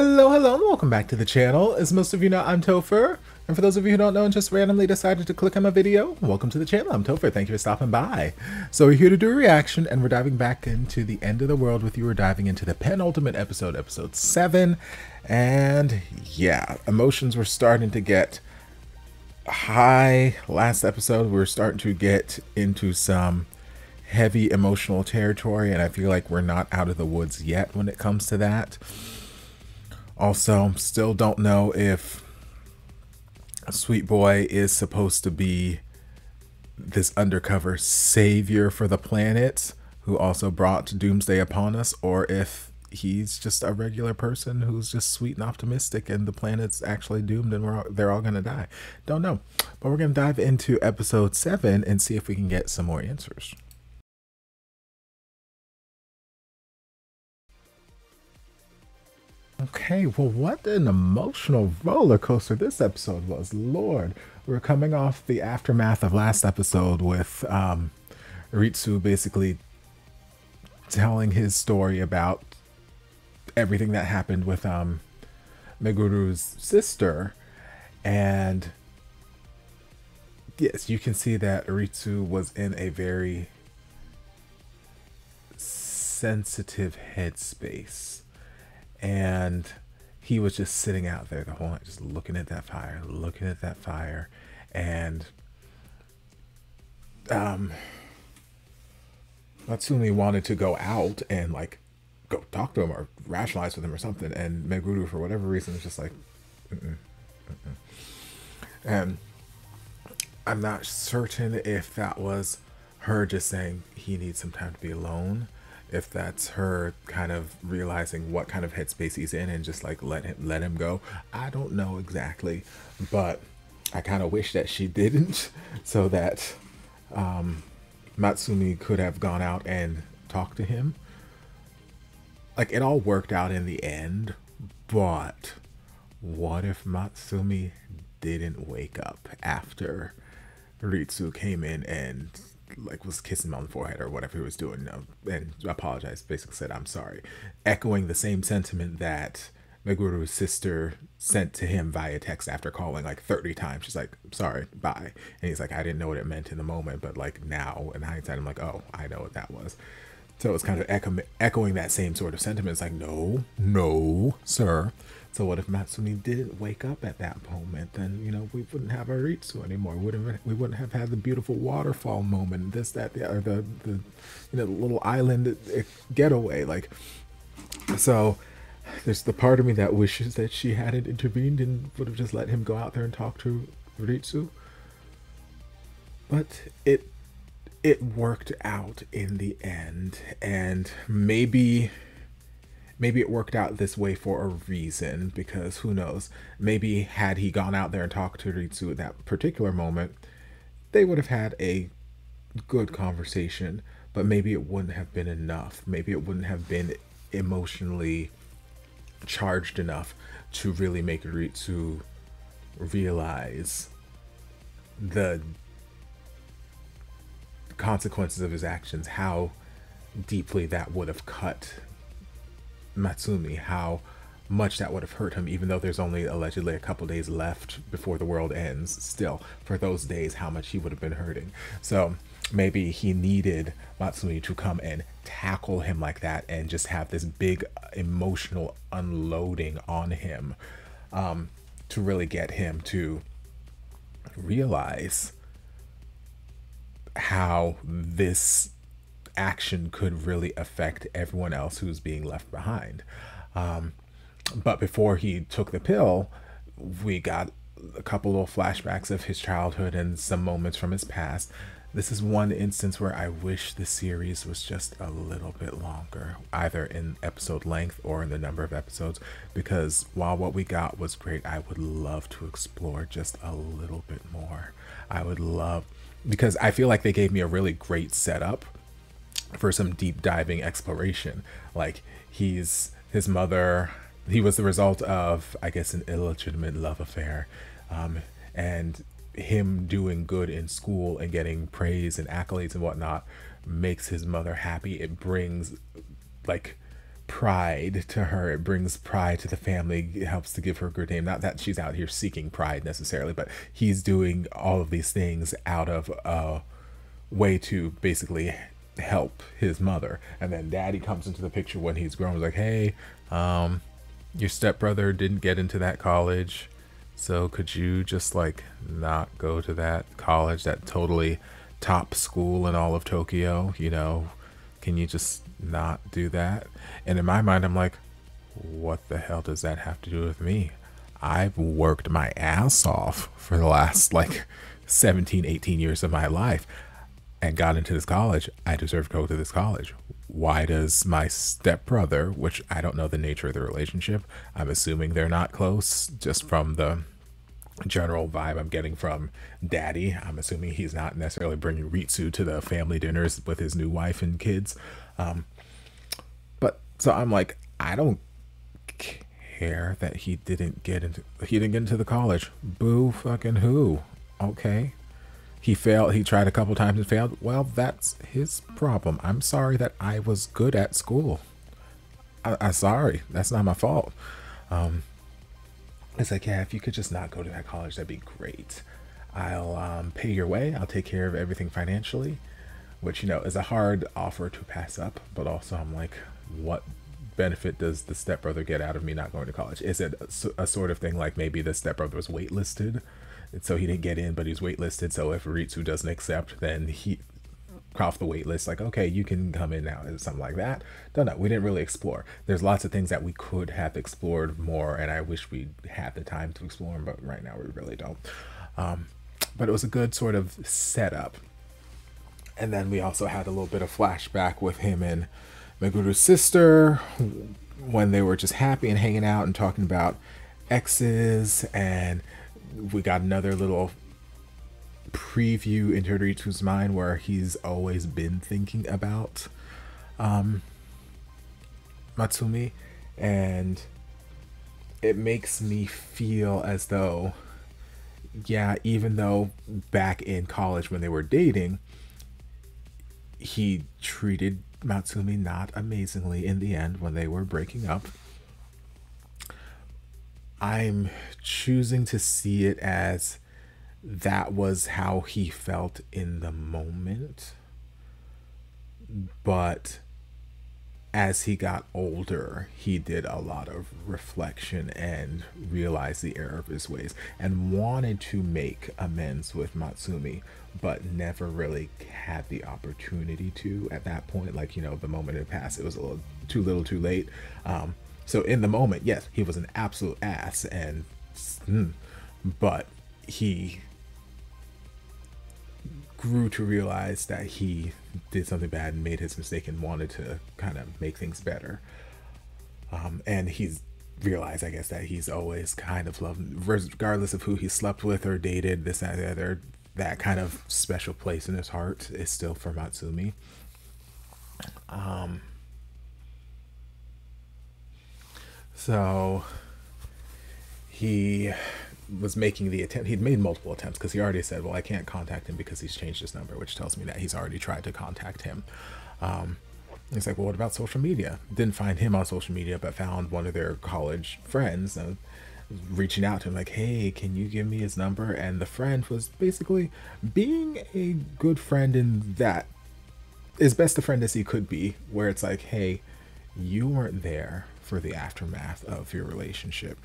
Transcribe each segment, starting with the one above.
Hello, hello, and welcome back to the channel. As most of you know, I'm Topher. And for those of you who don't know and just randomly decided to click on my video, welcome to the channel. I'm Topher. Thank you for stopping by. So we're here to do a reaction, and we're diving back into the end of the world with you. We're diving into the penultimate episode, episode 7. And yeah, emotions were starting to get high. Last episode, we are starting to get into some heavy emotional territory, and I feel like we're not out of the woods yet when it comes to that. Also, still don't know if Sweet Boy is supposed to be this undercover savior for the planet who also brought doomsday upon us, or if he's just a regular person who's just sweet and optimistic and the planet's actually doomed and we're all, they're all going to die. Don't know. But we're going to dive into episode 7 and see if we can get some more answers. Okay, well, what an emotional roller coaster this episode was. Lord, we're coming off the aftermath of last episode with um, Ritsu basically telling his story about everything that happened with um, Meguru's sister. And yes, you can see that Ritsu was in a very sensitive headspace and he was just sitting out there the whole night, just looking at that fire, looking at that fire, and um, Matsumi wanted to go out and like go talk to him or rationalize with him or something, and Meguru for whatever reason was just like, mm-mm, mm-mm. and I'm not certain if that was her just saying he needs some time to be alone if that's her kind of realizing what kind of headspace he's in and just like let him let him go. I don't know exactly, but I kind of wish that she didn't, so that um, Matsumi could have gone out and talked to him. Like it all worked out in the end, but what if Matsumi didn't wake up after Ritsu came in and like was kissing him on the forehead or whatever he was doing uh, and apologized basically said i'm sorry echoing the same sentiment that Meguru's sister sent to him via text after calling like 30 times. She's like, sorry, bye. And he's like, I didn't know what it meant in the moment, but like now in hindsight, I'm like, oh, I know what that was. So it's kind of echo- echoing that same sort of sentiment. It's like, no, no, sir. So what if Matsumi did wake up at that moment? Then you know we wouldn't have our Ritsu anymore. We wouldn't we wouldn't have had the beautiful waterfall moment. This that the or the the you know the little island uh, getaway. Like so, there's the part of me that wishes that she hadn't intervened and would have just let him go out there and talk to Ritsu. But it it worked out in the end, and maybe maybe it worked out this way for a reason because who knows? Maybe had he gone out there and talked to ritsu at that particular moment they would have had a good conversation but maybe it wouldn't have been enough. Maybe it wouldn't have been emotionally charged enough to really make ritsu realize the consequences of his actions how deeply that would have cut Matsumi how much that would have hurt him, even though there's only allegedly a couple days left before the world ends. Still, for those days, how much he would have been hurting. So maybe he needed Matsumi to come and tackle him like that and just have this big emotional unloading on him um, to really get him to realize how this action could really affect everyone else who's being left behind. Um, but before he took the pill, we got a couple little flashbacks of his childhood and some moments from his past. This is one instance where I wish the series was just a little bit longer, either in episode length or in the number of episodes, because while what we got was great, I would love to explore just a little bit more. I would love, because I feel like they gave me a really great setup for some deep diving exploration. Like he's his mother, he was the result of, I guess, an illegitimate love affair, um, and him doing good in school and getting praise and accolades and whatnot makes his mother happy. It brings like pride to her. It brings pride to the family. It helps to give her a good name. Not that she's out here seeking pride necessarily, but he's doing all of these things out of a way to basically help his mother. And then daddy comes into the picture when he's grown. He's like, hey, um, your stepbrother didn't get into that college. So could you just like not go to that college, that totally top school in all of Tokyo? You know, can you just not do that? And in my mind, I'm like, what the hell does that have to do with me? I've worked my ass off for the last like 17, 18 years of my life and got into this college. I deserve to go to this college. Why does my stepbrother, which I don't know the nature of the relationship, I'm assuming they're not close just from the general vibe I'm getting from daddy. I'm assuming he's not necessarily bringing Ritsu to the family dinners with his new wife and kids. Um, but so I'm like, I don't care that he didn't get into he didn't get into the college. Boo fucking who? Okay. He failed he tried a couple times and failed. Well, that's his problem. I'm sorry that I was good at school. I, am sorry. That's not my fault. Um, it's like, yeah, if you could just not go to that college, that'd be great. I'll um, pay your way. I'll take care of everything financially, which, you know, is a hard offer to pass up. But also, I'm like, what benefit does the stepbrother get out of me not going to college? Is it a, a sort of thing like maybe the stepbrother was waitlisted? And so he didn't get in, but he's waitlisted. So if Ritsu doesn't accept, then he off the wait list like okay you can come in now and something like that. Don't know we didn't really explore. There's lots of things that we could have explored more and i wish we had the time to explore them but right now we really don't. Um, but it was a good sort of setup. And then we also had a little bit of flashback with him and Meguru's sister when they were just happy and hanging out and talking about exes and we got another little preview into Ritsu's mind where he's always been thinking about um, Matsumi, and it makes me feel as though, yeah, even though back in college when they were dating, he treated Matsumi not amazingly in the end when they were breaking up. I'm choosing to see it as that was how he felt in the moment. But as he got older, he did a lot of reflection and realized the error of his ways and wanted to make amends with Matsumi, but never really had the opportunity to at that point. Like, you know, the moment had passed, it was a little too little too late. Um, so in the moment, yes, he was an absolute ass and, mm, but he grew to realize that he did something bad and made his mistake and wanted to kind of make things better. Um, and he's realized, I guess, that he's always kind of loved, regardless of who he slept with or dated, this, that, the other, that kind of special place in his heart is still for Matsumi. Um, so he was making the attempt. He'd made multiple attempts because he already said, "Well, I can't contact him because he's changed his number," which tells me that he's already tried to contact him. Um, he's like, "Well, what about social media?" Didn't find him on social media, but found one of their college friends and reaching out to him like, "Hey, can you give me his number?" And the friend was basically being a good friend in that as best a friend as he could be, where it's like, "Hey, you weren't there for the aftermath of your relationship."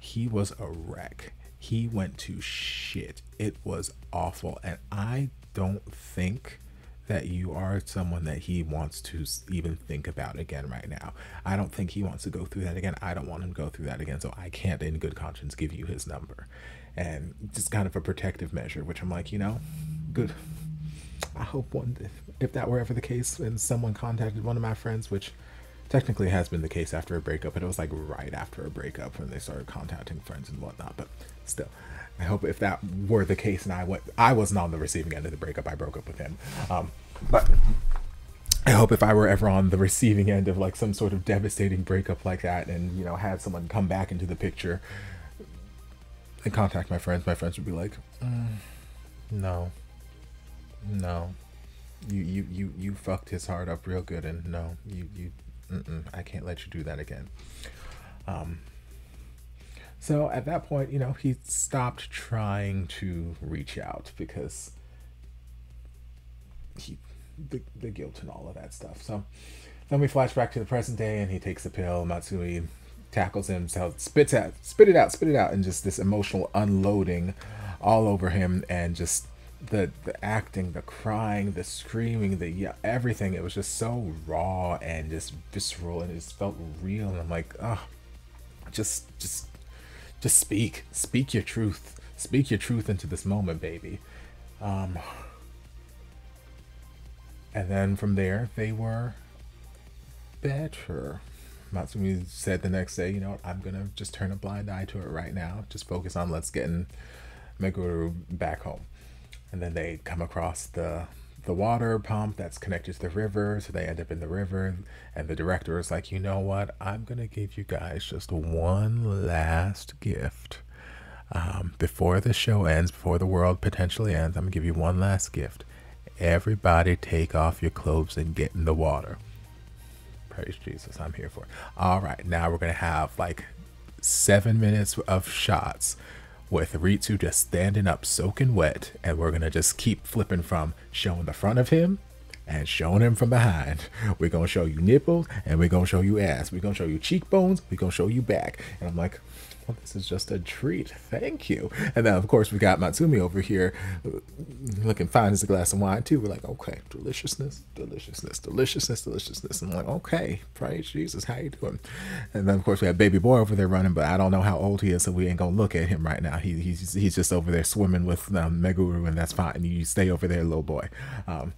he was a wreck. He went to shit. It was awful. And I don't think that you are someone that he wants to even think about again right now. I don't think he wants to go through that again. I don't want him to go through that again. So I can't, in good conscience, give you his number. And just kind of a protective measure, which I'm like, you know, good. I hope one, if that were ever the case, and someone contacted one of my friends, which technically has been the case after a breakup, but it was like right after a breakup when they started contacting friends and whatnot. But still, I hope if that were the case and I went, I wasn't on the receiving end of the breakup. I broke up with him. Um, but I hope if I were ever on the receiving end of like some sort of devastating breakup like that, and you know had someone come back into the picture and contact my friends, my friends would be like, mm, no, no, you you you you fucked his heart up real good, and no, you you I can't let you do that again. Um, so at that point, you know, he stopped trying to reach out because he the, the guilt and all of that stuff. So then we flash back to the present day and he takes the pill. Matsui tackles him, so spits out, spit it out, spit it out, and just this emotional unloading all over him and just the the acting, the crying, the screaming, the yeah, everything. It was just so raw and just visceral, and it just felt real. And I'm like, oh, just just just speak, speak your truth, speak your truth into this moment, baby. Um, and then from there, they were better. Matsumi said the next day, you know, what, I'm gonna just turn a blind eye to it right now. Just focus on let's getting Meguru back home. And then they come across the the water pump that's connected to the river, so they end up in the river. And the director is like, you know what? I'm gonna give you guys just one last gift. Um, before the show ends, before the world potentially ends, I'm gonna give you one last gift. Everybody take off your clothes and get in the water. Praise Jesus, I'm here for it. All right, now we're gonna have like seven minutes of shots with Ritsu just standing up soaking wet, and we're gonna just keep flipping from showing the front of him and showing him from behind. We're gonna show you nipples and we're gonna show you ass. We're gonna show you cheekbones, we're gonna show you back. And I'm like, this is just a treat. Thank you. And then, of course, we got Matsumi over here looking fine as a glass of wine, too. We're like, okay, deliciousness, deliciousness, deliciousness, deliciousness. And I'm like, okay, praise Jesus, how you doing? And then, of course, we have baby boy over there running, but I don't know how old he is, so we ain't gonna look at him right now. He, he's, he's just over there swimming with um, Meguru, and that's fine. And you stay over there, little boy. Um,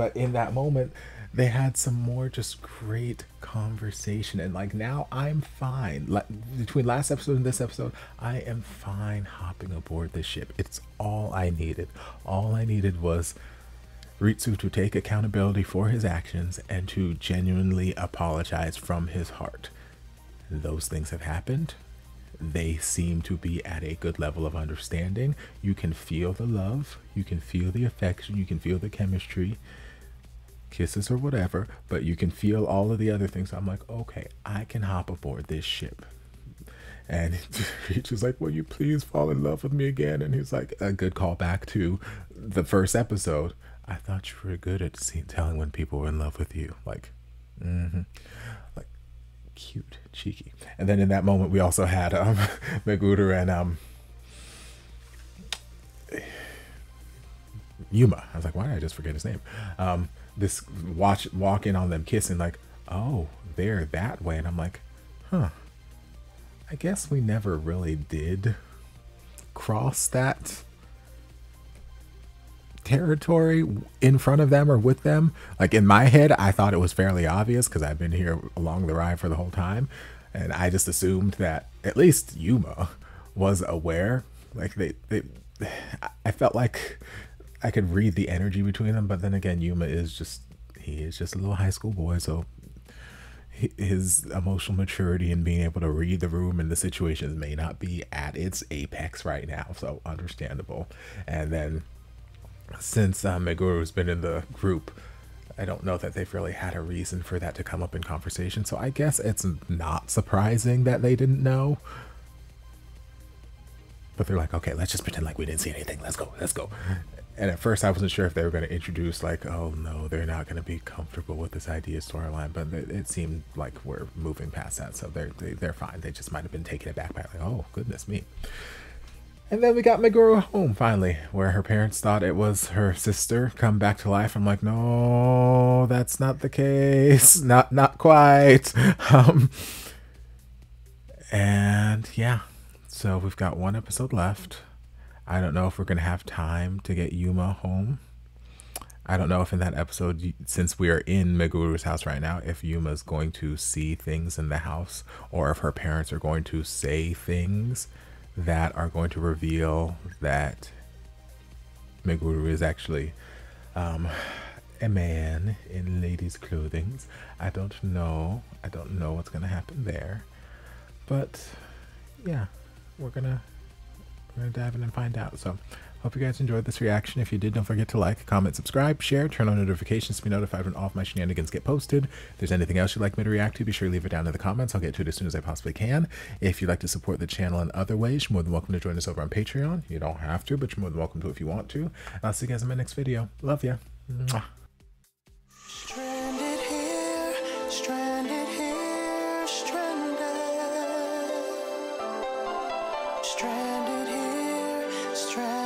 but in that moment, they had some more just great conversation. And like now i'm fine. Like between last episode and this episode i am fine hopping aboard this ship. It's all i needed. All i needed was ritsu to take accountability for his actions and to genuinely apologize from his heart. Those things have happened. They seem to be at a good level of understanding. You can feel the love. You can feel the affection. You can feel the chemistry kisses or whatever, but you can feel all of the other things. I'm like, okay, I can hop aboard this ship. And he's like, Will you please fall in love with me again? And he's like, A good callback to the first episode. I thought you were good at seeing, telling when people were in love with you. Like, mm-hmm. like cute, cheeky. And then in that moment, we also had um, and um, Yuma. I was like, why did I just forget his name? Um, this watch walking on them kissing like oh they're that way. And i'm like huh. I guess we never really did cross that territory in front of them or with them. Like in my head i thought it was fairly obvious because i've been here along the ride for the whole time. And i just assumed that at least yuma was aware. Like they, they i felt like I could read the energy between them, but then again, Yuma is just he is just a little high school boy, so his emotional maturity and being able to read the room and the situations may not be at its apex right now, so understandable. And then since uh, Meguru's been in the group, I don't know that they've really had a reason for that to come up in conversation, so I guess it's not surprising that they didn't know. But they're like, okay, let's just pretend like we didn't see anything. Let's go, let's go. And at first, I wasn't sure if they were going to introduce, like, oh no, they're not going to be comfortable with this idea storyline. But it, it, seemed like we're moving past that, so they're they, are they are fine. They just might have been taken aback by like, oh goodness me. And then we got Meguru home finally, where her parents thought it was her sister come back to life. I'm like, no, that's not the case. Not not quite. Um, and yeah, so we've got one episode left. I don't know if we're going to have time to get Yuma home. I don't know if in that episode, since we are in Meguru's house right now, if Yuma's going to see things in the house or if her parents are going to say things that are going to reveal that Meguru is actually um, a man in ladies' clothing. I don't know. I don't know what's going to happen there. But yeah, we're going to we're gonna dive in and find out. So Hope you guys enjoyed this reaction. If you did, don't forget to like, comment, subscribe, share, turn on notifications to be notified when all of my shenanigans get posted. If there's anything else you'd like me to react to, be sure to leave it down in the comments. I'll get to it as soon as I possibly can. If you'd like to support the channel in other ways, you're more than welcome to join us over on Patreon. You don't have to, but you're more than welcome to if you want to. I'll see you guys in my next video. Love ya. Mwah. Stranded here,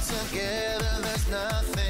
together, there's nothing.